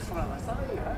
sur la Massaille.